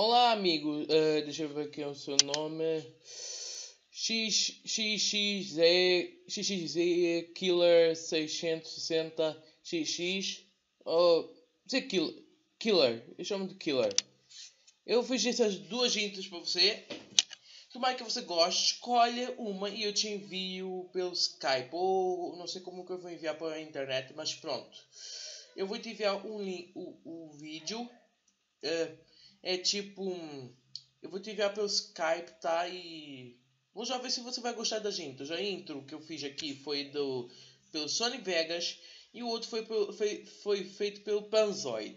Olá, amigo. Uh, deixa eu ver aqui o seu nome. X, XXZ, XXZ Killer 660 XX. Oh, dizer Killer. Killer. Eu chamo de Killer. Eu fiz essas duas intros para você. Tomara que você goste. Escolha uma e eu te envio pelo Skype. Ou não sei como que eu vou enviar pela internet, mas pronto. Eu vou te enviar um link, o, o vídeo. Uh, é tipo. Eu vou te enviar pelo Skype, tá? E. Vamos já ver se você vai gostar da gente. A intro que eu fiz aqui foi do pelo Sony Vegas e o outro foi, foi, foi feito pelo Panzoid.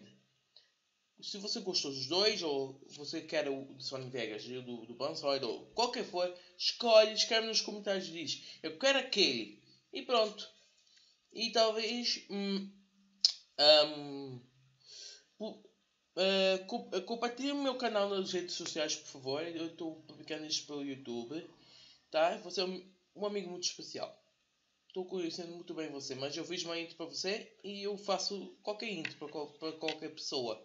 Se você gostou dos dois, ou você quer o do Sony Vegas e o do, do Panzoid, ou qualquer for, escolhe, escreve nos comentários e diz: Eu quero aquele. E pronto. E talvez. Hum, um, Uh, o meu canal nas redes sociais, por favor. Eu estou publicando isto pelo YouTube. Tá? Você é um, amigo muito especial. Estou conhecendo muito bem você, mas eu fiz uma intro para você e eu faço qualquer intro para, qualquer pessoa.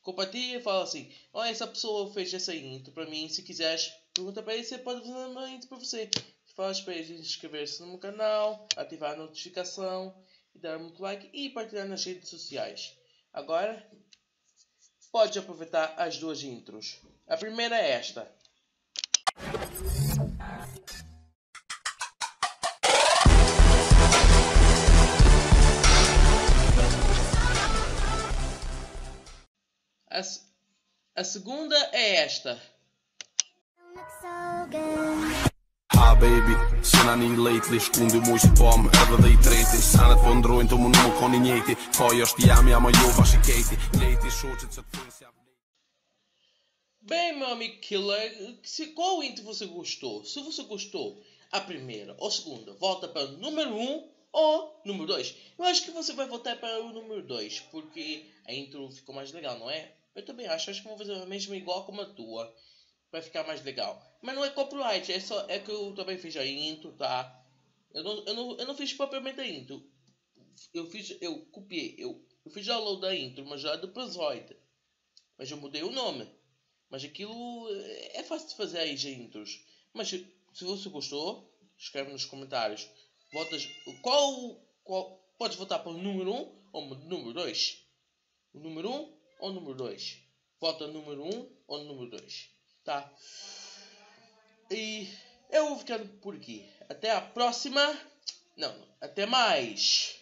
Compartilhe e fala assim: Olha, essa pessoa fez essa intro para mim. Se quiseres, pergunta para ele se pode fazer uma intro para você. Fala para ele inscrever-se no meu canal, ativar a notificação, e dar muito like e partilhar nas redes sociais. Agora, pode aproveitar as duas intros. A primeira é esta. A, a segunda é esta. Ah baby, sinani lately Shkundi mu që pom edhe dhe i treti Sanet po ndrojnë të më nuk koni njeti a jo bashiketi Leti shoqet se të finë Bem, meu amigo Killer, se, qual intro você gostou? Se você gostou, a primeira ou segunda, volta para o número 1 um, ou número 2. Eu acho que você vai voltar para o número 2, porque a intro ficou mais legal, não é? Eu também acho, acho que vou fazer a mesma igual como a tua. Vai ficar mais legal. Mas não é copyright, é só é que eu também fiz a intro, tá? Eu não, eu não, eu não fiz propriamente a intro. Eu fiz, eu copiei, eu, eu fiz download da intro, mas já é do Pazzoid. Mas eu mudei o nome. Mas aquilo é fácil de fazer aí, intros. Mas se você gostou, escreve nos comentários. Votas, qual, qual, podes votar para o número 1 um, ou o número 2? O número 1 um, ou o número 2? Vota número 1 um, ou número 2. Tá? E eu vou ficando por aqui. Até a próxima. Não, até mais.